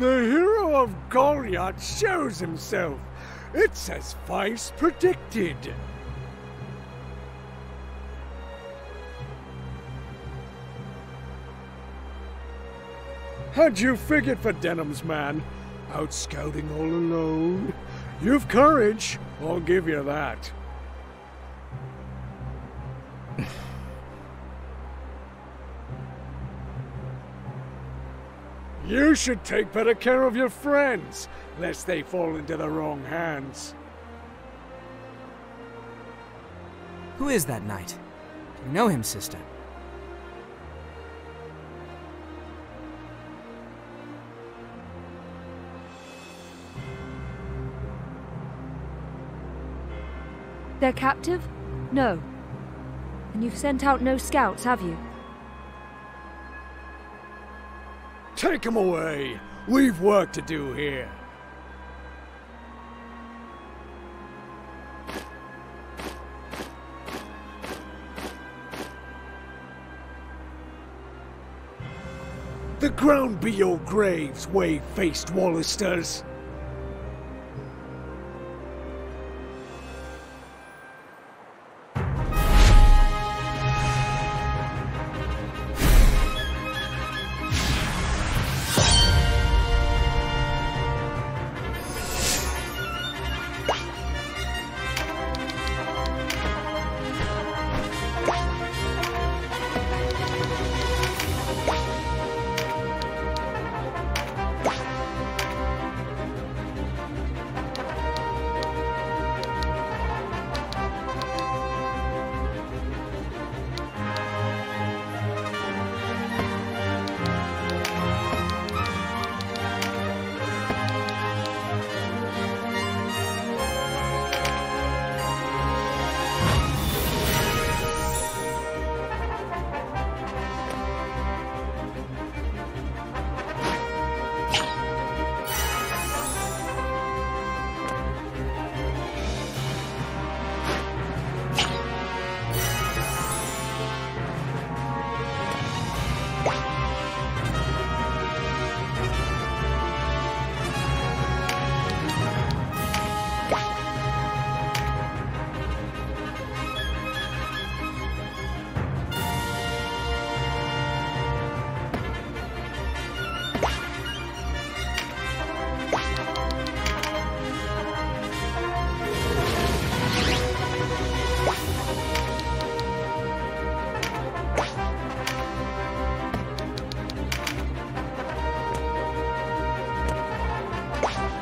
The hero of Golyat shows himself. It's as Feist predicted. Had you figured for Denam's man? Out scouting all alone? You've courage, I'll give you that. You should take better care of your friends, lest they fall into the wrong hands. Who is that knight? Do you know him, sister? They're captive? No. And you've sent out no scouts, have you? Take him away! We've work to do here. The ground be your graves, wave-faced Walisters! возможно.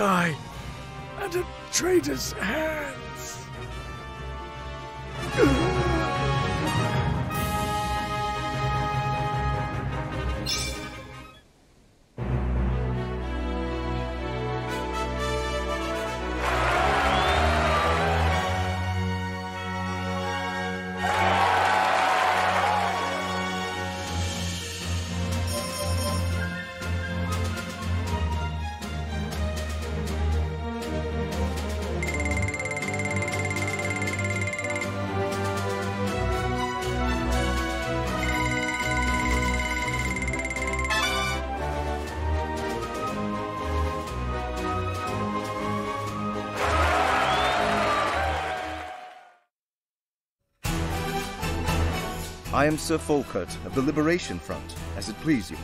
Die a traitor's hands. I am Sir Phalkirk of the Liberation Front, as it please you.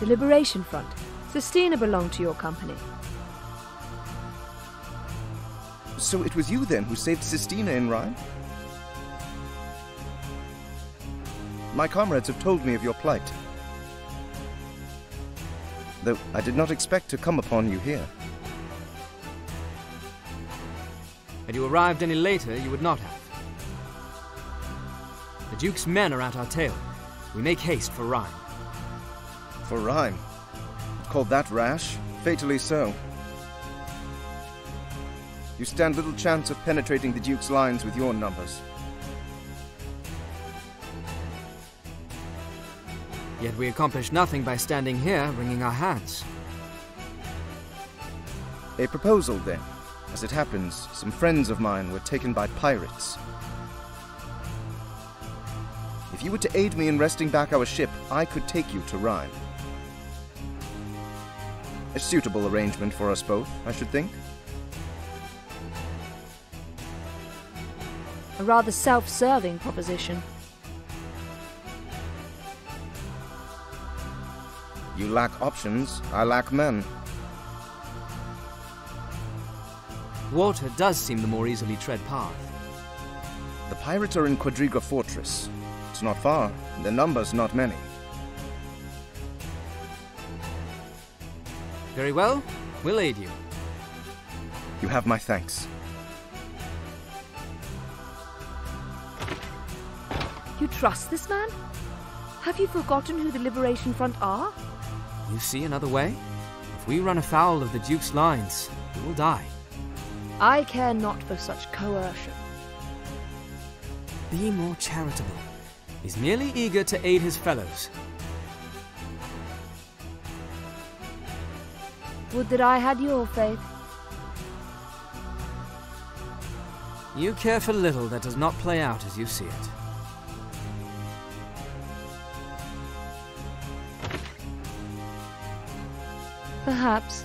The Liberation Front. Sistina belonged to your company. So it was you then who saved Sistina in Rhime? My comrades have told me of your plight. Though I did not expect to come upon you here. Had you arrived any later, you would not have. The Duke's men are at our tail. We make haste for Rhime. For Rhime? Called that rash? Fatally so. You stand little chance of penetrating the Duke's lines with your numbers. Yet we accomplish nothing by standing here, wringing our hands. A proposal, then. As it happens, some friends of mine were taken by pirates. If you were to aid me in wresting back our ship, I could take you to Rhime. A suitable arrangement for us both, I should think. A rather self serving proposition. You lack options, I lack men. Water does seem the more easily tread path. The pirates are in Quadriga Fortress. It's not far, and their numbers not many. Very well, we'll aid you. You have my thanks. You trust this man? Have you forgotten who the Liberation Front are? You see another way? If we run afoul of the Duke's lines, we will die. I care not for such coercion. Be more charitable. He's merely eager to aid his fellows. Would that I had your faith. You care for little that does not play out as you see it. Perhaps.